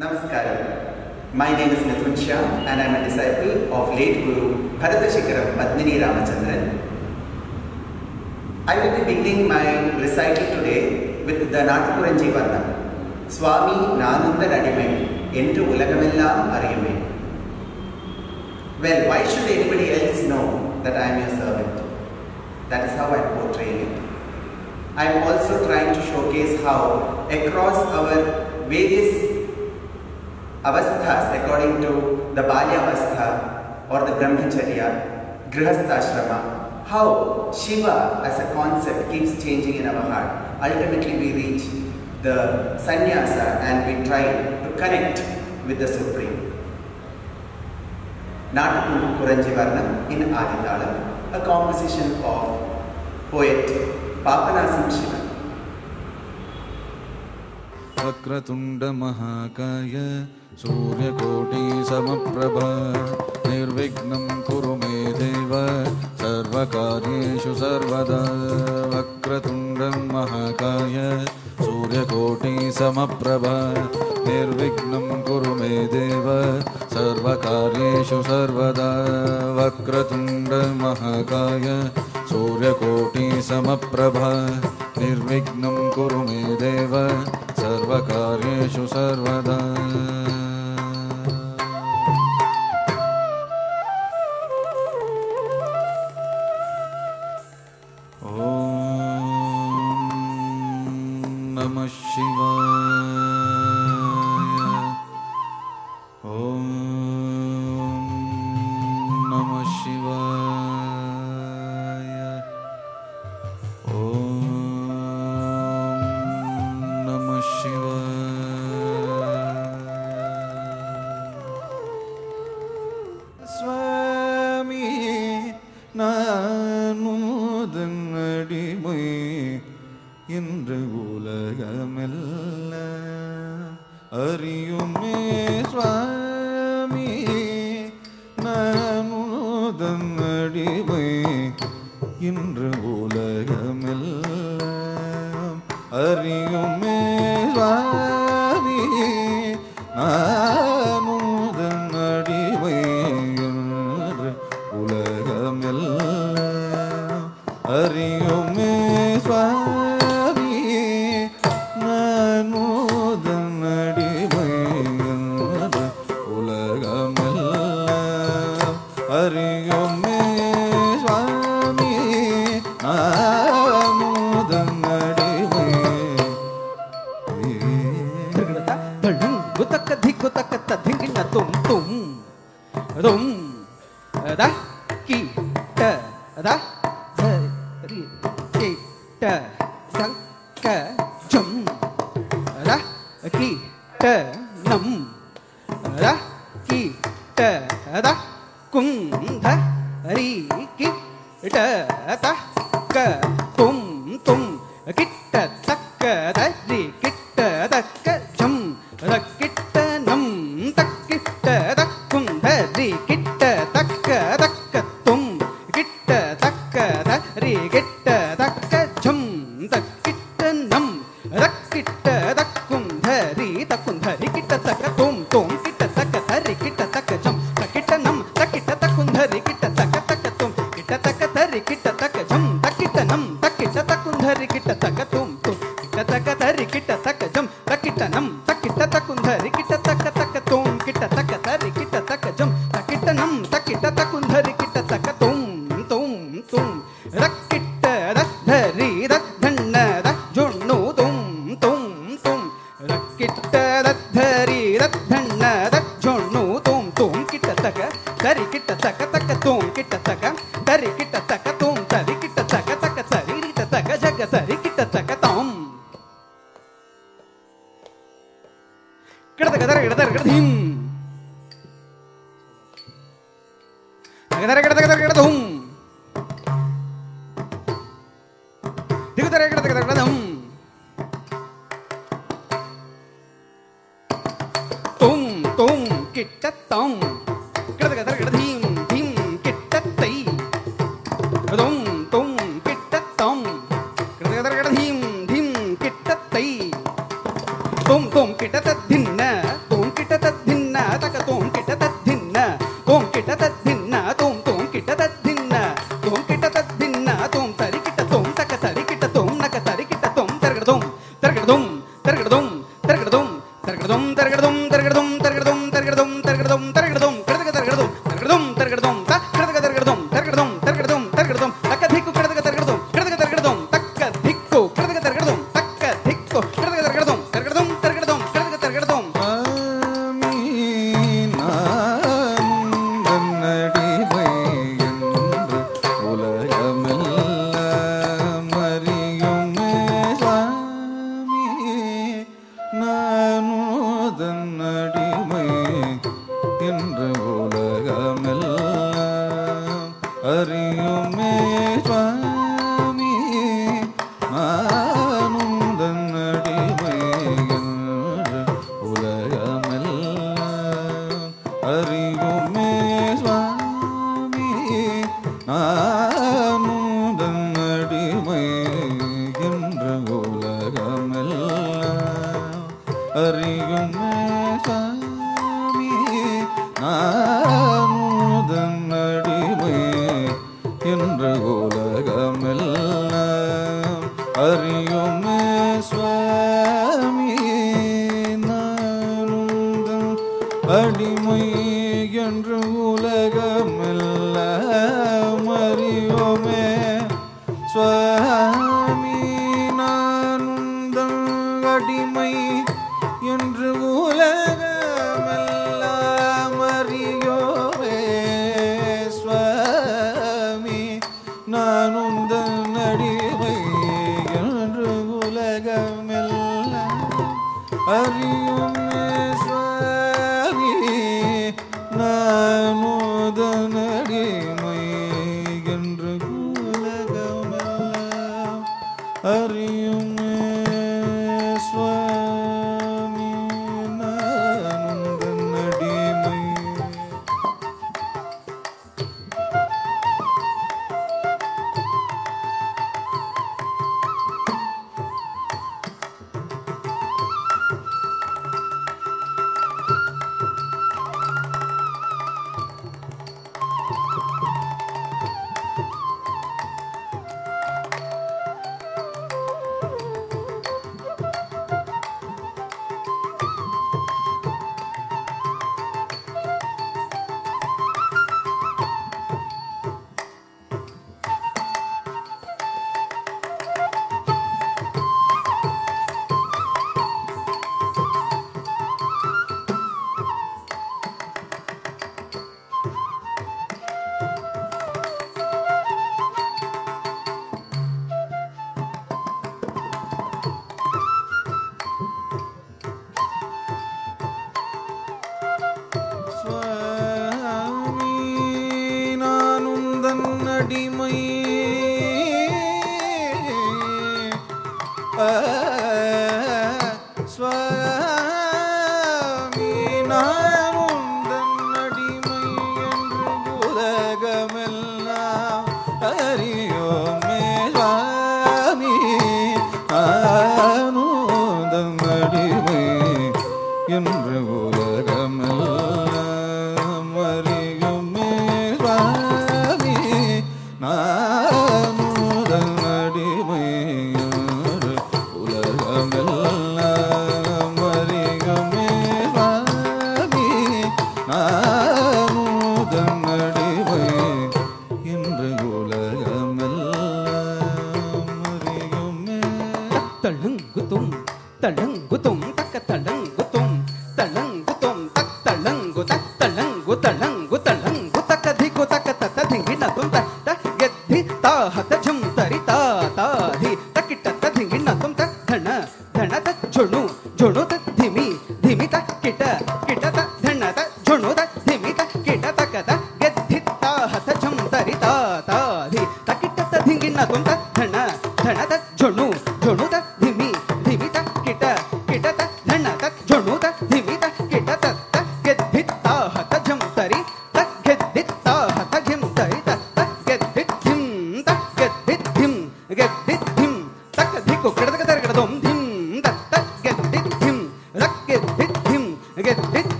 Namaskaram. My name is Mithun Shyam and I am a disciple of late Guru Bharatashikaram Padmini Ramachandran. I will be beginning my recital today with the Natapuranji Varnam. Swami Nananda Nadimai, Entru Ulakamilla Ariyamai. Well, why should anybody else know that I am your servant? That is how I portray it. I am also trying to showcase how across our various avasthas according to the Balyavastha or the Brahmacharya, Grihastha how Shiva as a concept keeps changing in our heart. Ultimately we reach the sannyasa and we try to connect with the Supreme. Natakam Kuranji Varnam in Aditalam, a composition of poet Papanasam Shiva. वक्रतुण्डमहाकाय सूर्यकोटिसमप्रभ निर्विघ्नं कुरु मे देव। सर्वकार्येषु सर्वदा वक्रतुण्डं महाकाय। सूर्यकोटिसमप्रभ निर्विघ्नं कुरु मे देव। सर्वकार्येषु सर्वदा वक्रतुण्डमहाकाय सूर्यकोटिसमप्रभ निर्विघ्नं कुरु मे देव। सर्वकार्येषु सर्वदा Oh. ರಿ ಕಿಟ್ಟ ತಕ್ಕ ತಕ್ಕ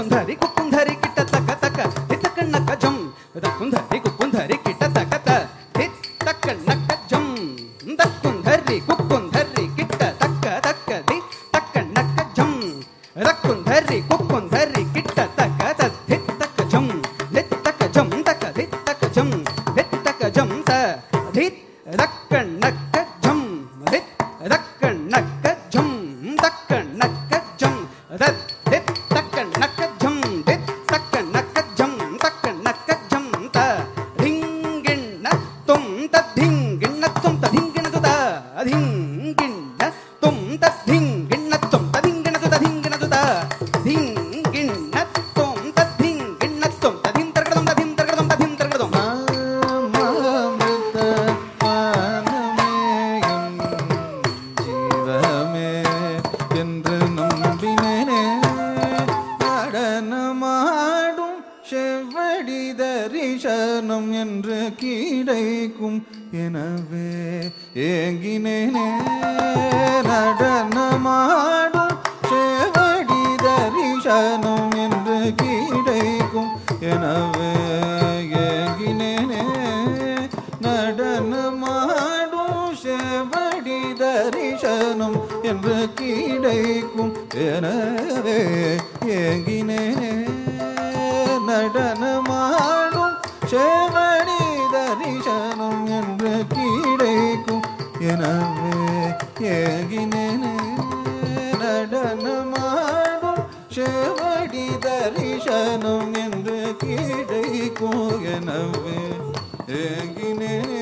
ತಕ್ಕೊಂಧರಿ ಕುಕ್ಕುಂಧರಿ ಕಿಟ್ಟ ತಕ ತಕ ಧಿ ತಕ್ಕ ನಕ ಝಂ ಕೇಗಿನೇನೆ ನಡನ ಮಾಡು ಶೇವಡಿ ದರಿಶನು ಎಂದು ಕೀಡೈ ಕೂಗನವೆ ಹೇಗಿನೇನೆ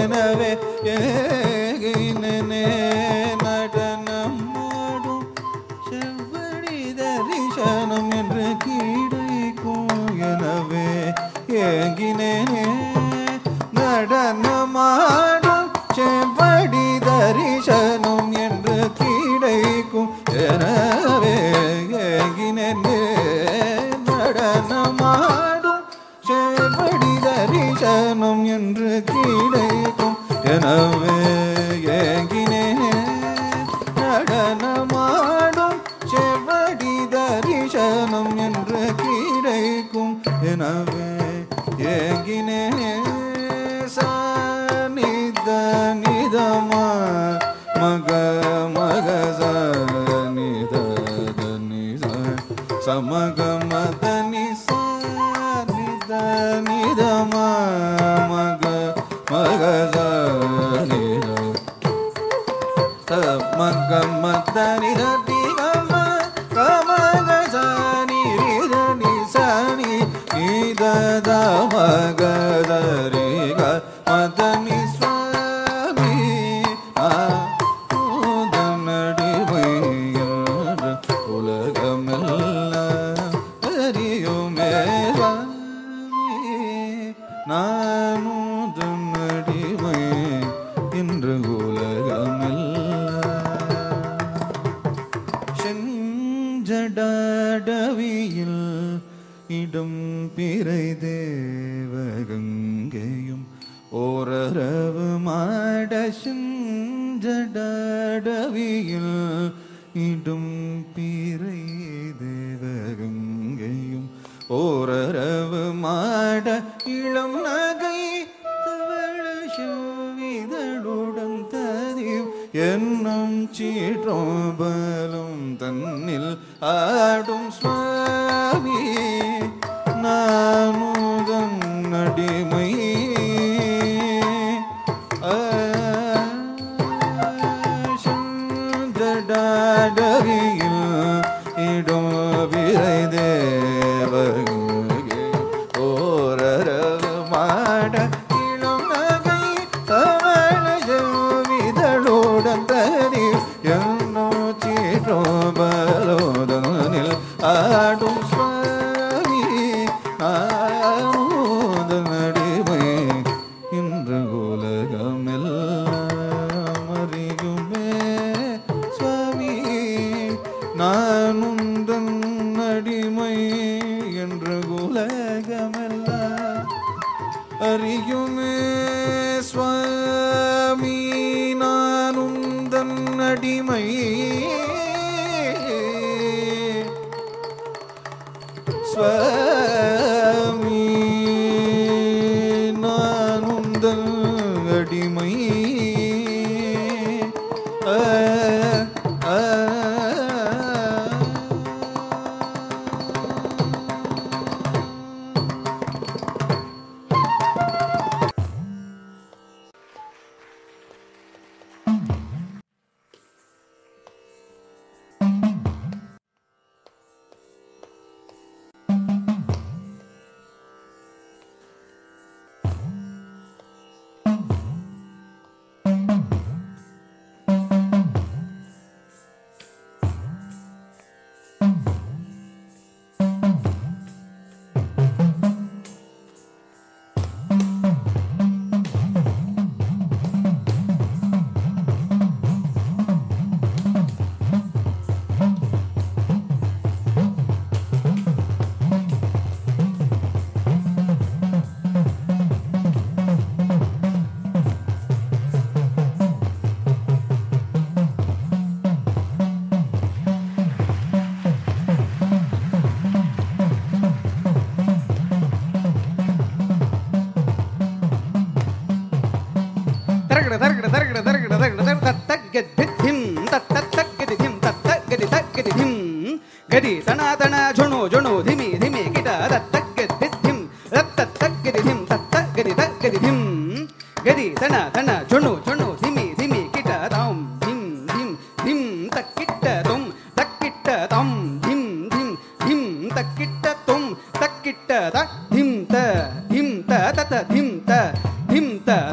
எனவே ஏகினே இடம் பிறை தேவகங்கையும் ஓரரவு மாடசிஞ்சடவியில் இடும் பிறை தேவகங்கையும் ஓரரவு மாட இளம் நகை തവളശൂവിതളുടം തരിയും എണ്ണം ചീട്ടോബലം തന്നിൽ ആടും സ്വാ um,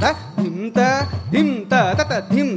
त धिं त धिं त तत धिं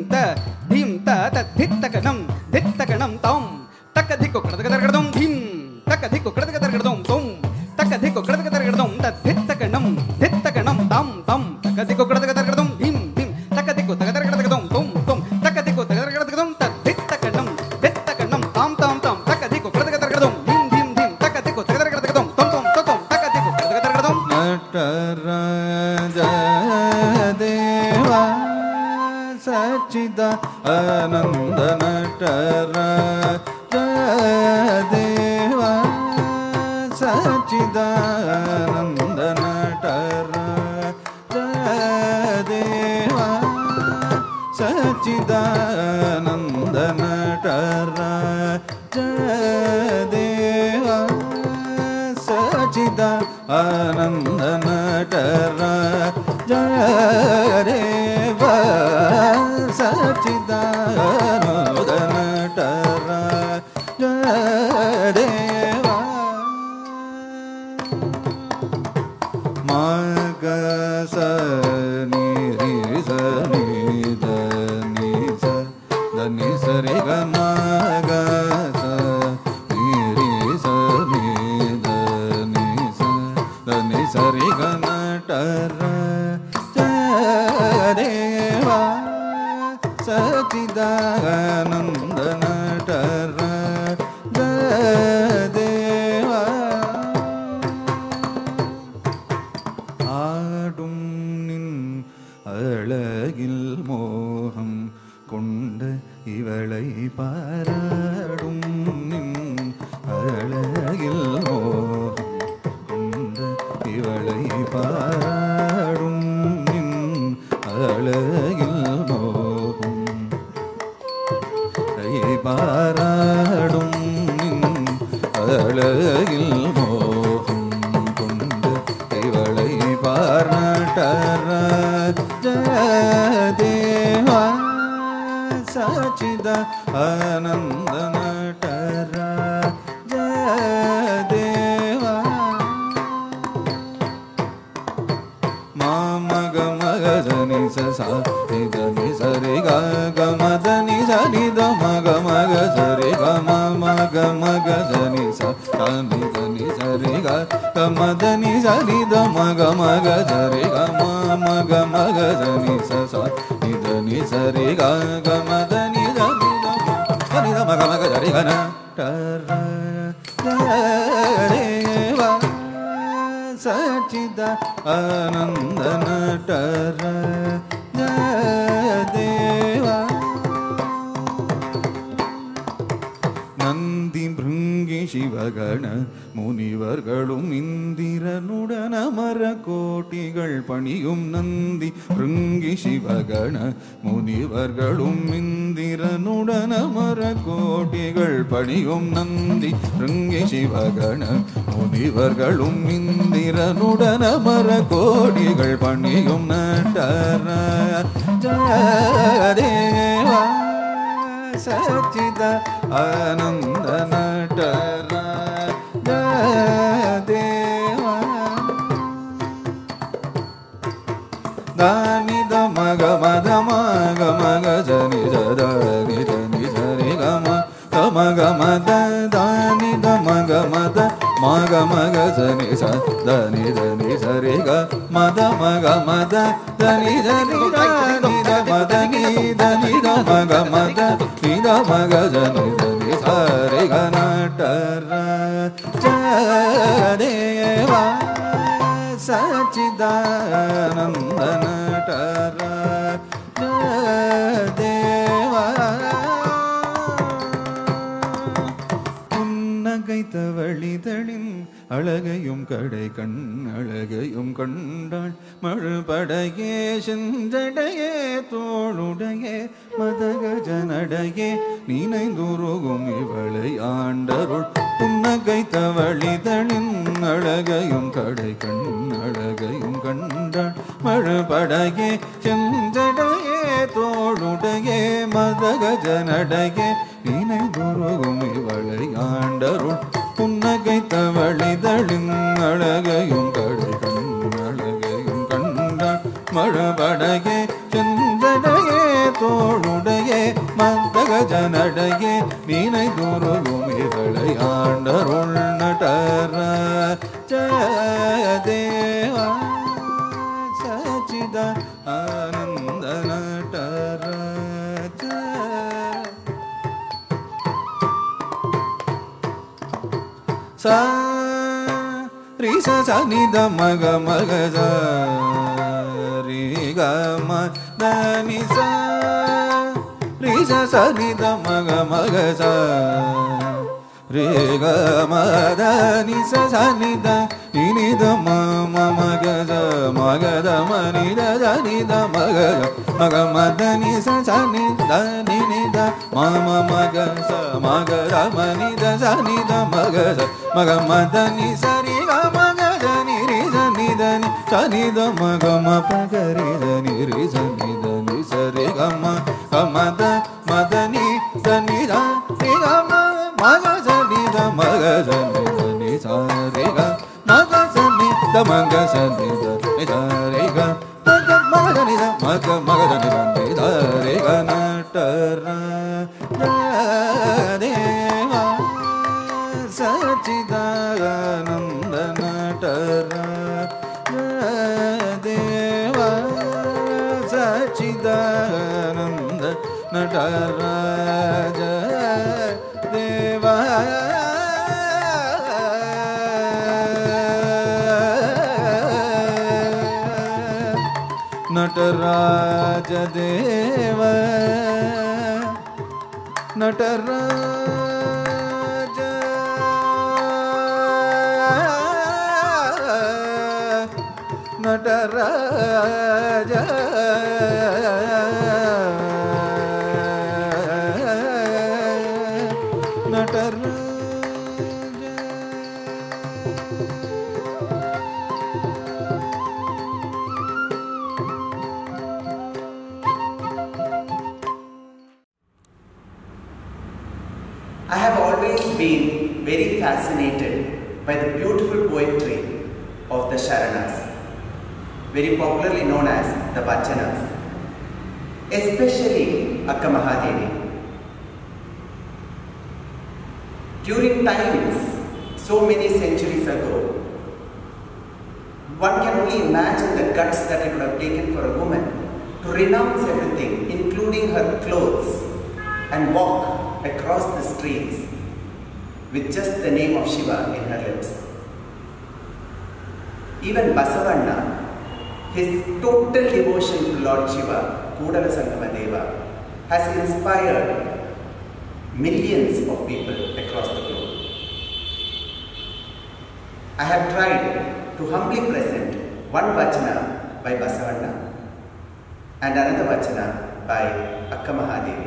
அமர கோட்டிகள் பணியும் நந்தி ரிங்கி சிவகண முனிவர்களும் இந்திரனுடன் அமர கோடிகள் பணியும் நட்டரேவா சச்சித ஆனந்த நட்டர. தேவா தானித மக மத மக மக ஜனி ஜதா दानि ग मग मद मा गनि जनि सरि ग मद मग मद धनि जल ग मद गी दनि ग मद गीद मग जनि जि सरि ग नाटरवा सचिदा नन्द புன்னகைத்தவழிதழின் அழகையும் கடை கண் அழகையும் கண்டாள். மழுபடையே செஞ்சடையே தோளுடைய மதகஜனடையே நினைந்துருகும் இவளை ஆண்டருள். புன்னகைத்த வழிதழின் அழகையும் கடை கண் அழகையும் கண்டாள். மழுபடையே செஞ்சடையே தோளுடைய மதகஜனடையே நினைந்துருகும் இவளை ஆண்டருள். புன்னகைத்தவழிதழின் அழகையும் கடை கண் அழகையும் கண்டாள். மழபடையே செந்தடையே தோளுடையே மந்தகஜனடையே நீனை துருகும் இவளை ஆண்டருள் நடர. ஜெயதேவா ಸನಿ ದ ಮಗ ಮಗ ರೀ ಗ ಮ ದ ನಿ ಸ ರೀ ಸ ಸನಿ ದ ಮಗ ಮಗ ಸ ರೇ ಗ ಮ ದ ನಿ ಸ ಸನಿ ದ ನಿ ನಿ ದ ಮ ಮ ಮಗ ದ ಮಗ ದ ಮ ನಿ ದ ದ ನಿ ದ ಮಗ ಮಗ ಮ ದ ನಿ ಸ ಸನಿ ದ ನಿ ನಿ ದ ಮ ಮ ಮಗ ಸ ಮಗ ದ ಮ ನಿ ದ ಸ ನಿ ದ ಮಗ ಸ ಮಗ ಮ ದ ನಿ ಸ ರೀ దని సని దమ గమ పగరి దని రి సని దని సరి గమ గమద మదని దని రి గమ మగ సని ద మగ సని దని సరి గమ మగ సని ద మగ సని नटराजदेव Nataraj Nataraj very popularly known as the Vachanas, especially Akka Mahadevi. During times so many centuries ago, one can only imagine the guts that it would have taken for a woman to renounce everything, including her clothes, and walk across the streets with just the name of Shiva in her lips. Even Basavanna, his total devotion to Lord Shiva, Kudala Sangama Deva, has inspired millions of people across the globe. I have tried to humbly present one vachana by Basavanna and another vachana by Akka Mahadevi.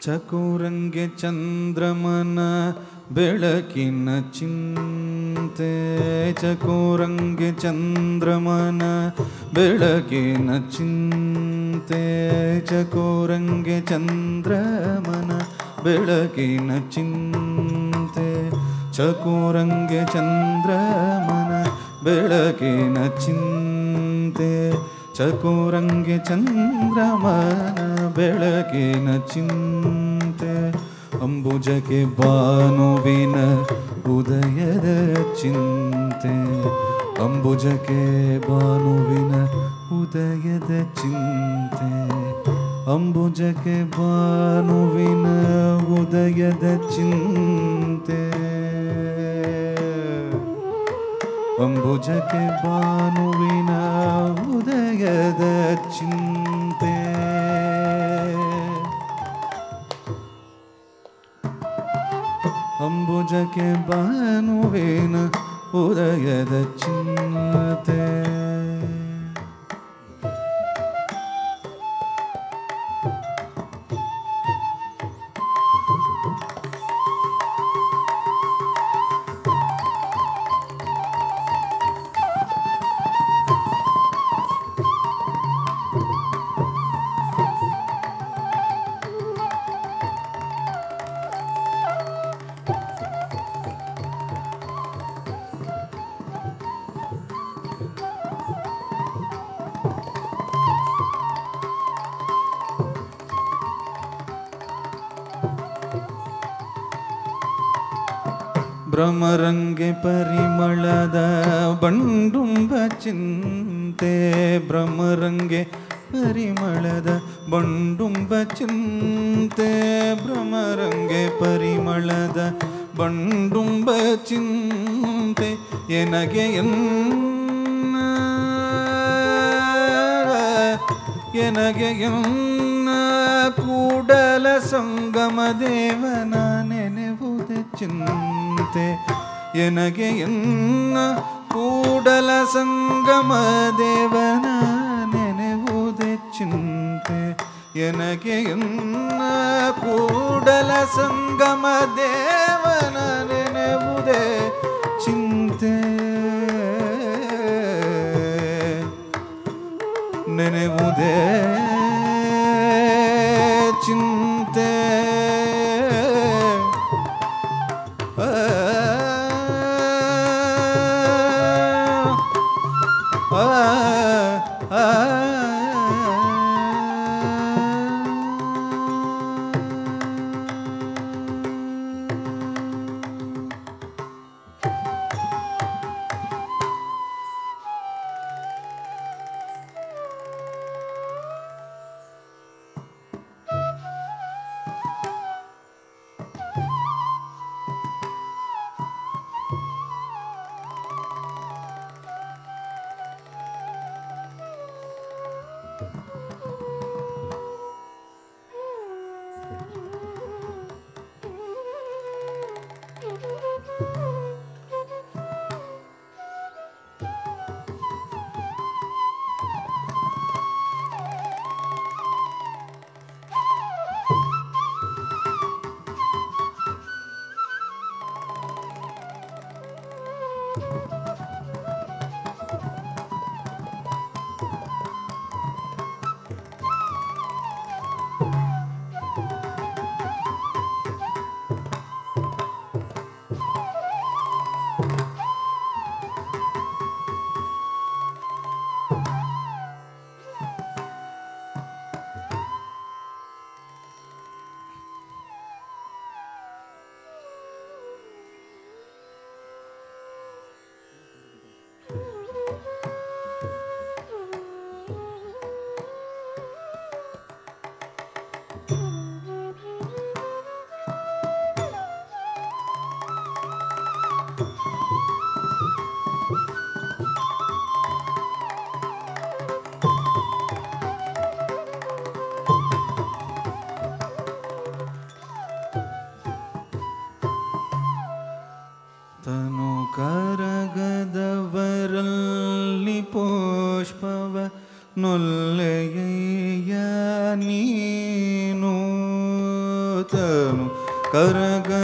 ಚಕುರಂಗೆ ಚಂದ್ರಮನ ಬೆಳಕಿನ ಚಿಂತೆ ಚಕುರಂಗೆ ಚಂದ್ರಮನ ಬೆಳಕಿನ ಚಿಂತೆ ಚಕುರಂಗೆ ಚಂದ್ರಮನ ಬೆಳಕಿನ ಚಿಂತೆ ಚಕುರಂಗೆ ಚಂದ್ರಮನ ಬೆಳಕಿನ ಚಿಂತೆ ಚಕುರಂಗೆ ಚಂದ್ರಮನ ಬೆಳಕಿನ ಚಿಂತೆ ಅಂಬುಜಕ್ಕೆ ಭಾನುವಿನ ಉದಯದ ಚಿಂತೆ ಅಂಬುಜಕ್ಕೆ ಭಾನುವಿನ ಉದಯದ ಚಿಂತೆ ಅಂಬುಜಕ್ಕೆ ಭಾನುವಿನ ಉದಯದ ಚಿಂತೆ अम्बुजकीना उदय दच्छिन्ते अम्बुजके बानुना उदय दचिन्ते ಭ್ರಮರಂಗೆ ಪರಿಮಳದ ಬಂಡುಂಬ ಚಿಂತೆ ಭ್ರಮರಂಗೆ ಪರಿಮಳದ ಬಂಡುಂಬ ಚಿಂತೆ ಭ್ರಮರಂಗೆ ಪರಿಮಳದ ಬಂಡುಂಬ ಚಿಂತೆ ಎನಗೆ ಎನ್ನ ಎನಗೆ ಎನ್ನ ಕೂಡಲ ಸಂಗಮ ದೇವನ ನೆನೆವುದ ಚಿಂತೆ ತೆ ಎನಗೆ ಎನ್ನ ಕೂಡಲ ಸಂಗಮ ದೇವನ ನೆನೆವುದೇ ಚಿಂತೆ ಎನಗೆ ಎನ್ನ ಕೂಡಲ ಸಂಗಮ ದೇವನ ನೆನೆವುದೇ ಚಿಂತೆ ನೆನೆವುದೇ నొల్లయ్య నీను తను కరగా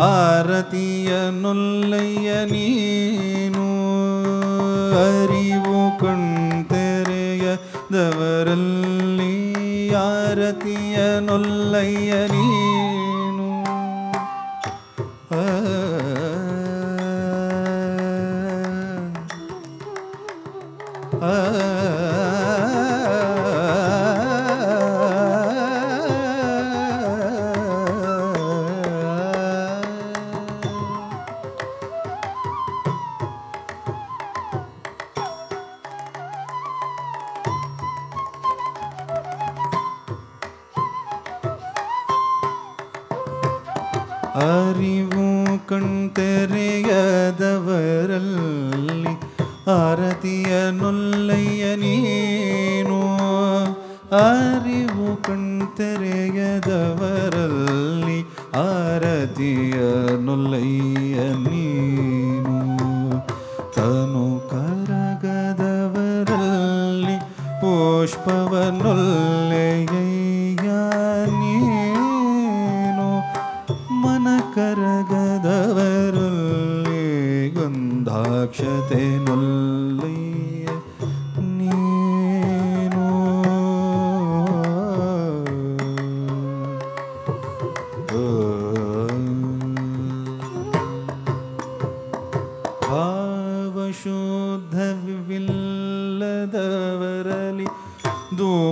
ಭಾರತೀಯ ನೊಲ್ಲಯ್ಯ ನೀನು ಅರಿವು ಕಣ್ತೆರೆಯ ದವರಲ್ಲಿ ಭಾರತೀಯ ನೊಲ್ಲಯ್ಯ ನೀನು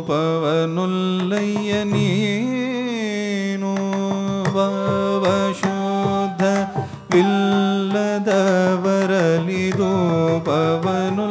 pavanulayaninu vavashodha villadavaralidu pavanulayaninu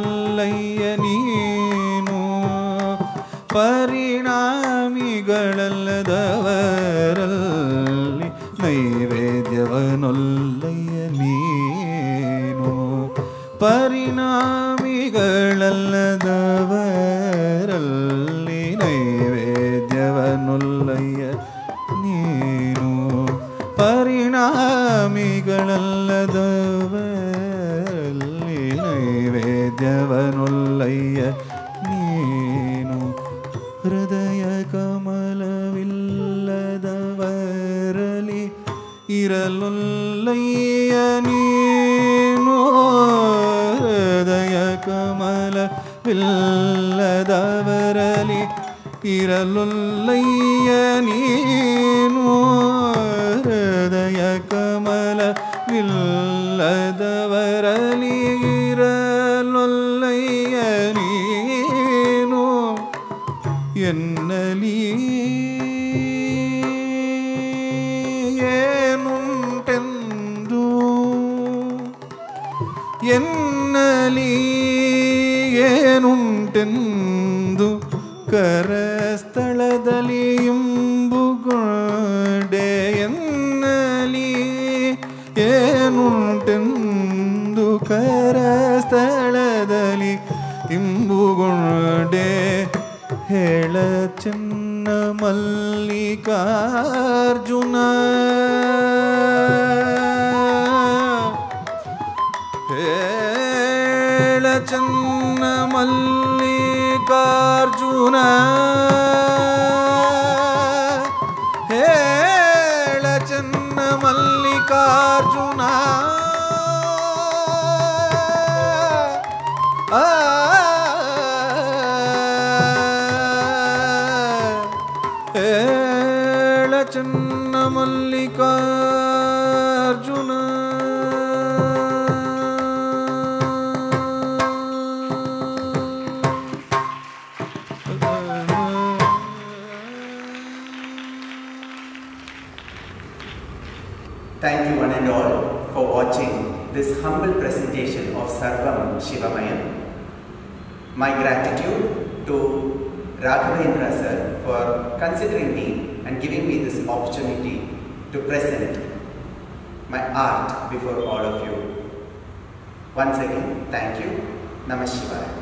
கடலுள்ளையே ಸ್ಥಳದಲ್ಲಿ ಇಂಬುಗೊಂಡೆ ಹೇಳ ಚೆನ್ನ ಮಲ್ಲಿಕಾರ್ಜುನ. ಹೇಳ ಚೆನ್ನ ಮಲ್ಲಿಕಾರ್ಜುನ. ಹೇಳ ಚೆನ್ನ ಮಲ್ಲಿಕಾರ್ಜುನ. చిన్న Mallikarjuna Thank you one and all for watching this humble presentation of Sarvam Shivamayam. My gratitude to Raghavendra sir for considering me and giving me this opportunity to present my art before all of you. Once again, thank you. Shivaya.